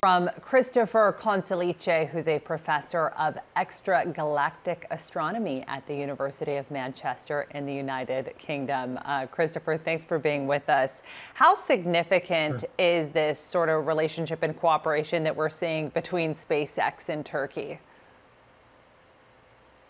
From Christopher Conselice, who's a professor of extragalactic astronomy at the University of Manchester in the United Kingdom. Uh, Christopher, thanks for being with us. How significant sure. is this sort of relationship and cooperation that we're seeing between SpaceX and Turkey?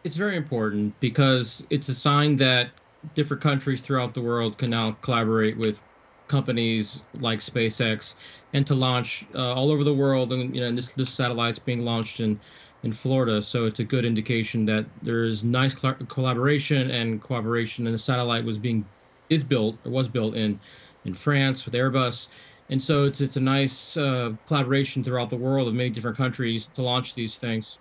It's very important because it's a sign that different countries throughout the world can now collaborate with companies like SpaceX and to launch uh, all over the world. And you know, this this satellite's being launched in in Florida, so it's a good indication that there is nice collaboration and cooperation. And the satellite was being is built or was built in in France with Airbus. And so it's it's a nice uh, collaboration throughout the world of many different countries to launch these things.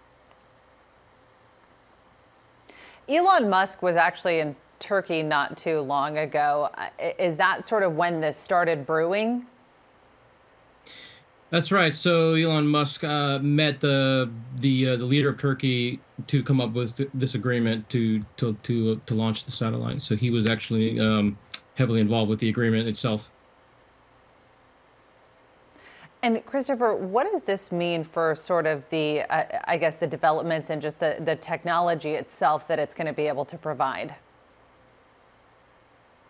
Elon Musk was actually in Turkey not too long ago. Is that sort of when this started brewing? That's right. So Elon Musk uh, met the the uh, the leader of Turkey to come up with th- this agreement to to to to launch the satellite. So he was actually um, heavily involved with the agreement itself. And Christopher, what does this mean for sort of the, uh, I guess, the developments and just the, the technology itself that it's going to be able to provide?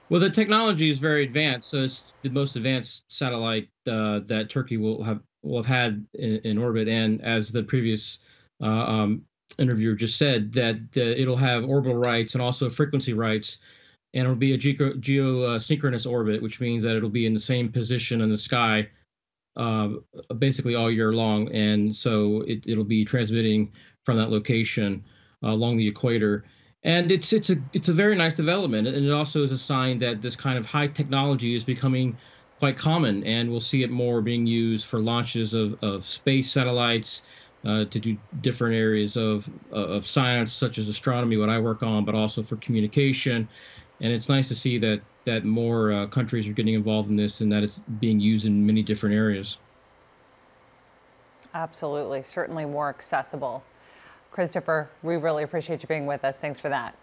Well, the technology is very advanced, so it's the most advanced satellite uh, that Turkey will have will have had in, in orbit. And as the previous uh, um, interviewer just said, that uh, it'll have orbital rights and also frequency rights, and it'll be a geosynchronous orbit, which means that it'll be in the same position in the sky uh, basically all year long, and so it, it'll be transmitting from that location uh, along the equator and it's it's a it's a very nice development, and it also is a sign that this kind of high technology is becoming quite common, and we'll see it more being used for launches of, of space satellites uh, to do different areas of of science, such as astronomy, what I work on, but also for communication. And it's nice to see that that more uh, countries are getting involved in this, and that it's being used in many different areas. Absolutely, certainly more accessible. Christopher, we really appreciate you being with us. Thanks for that.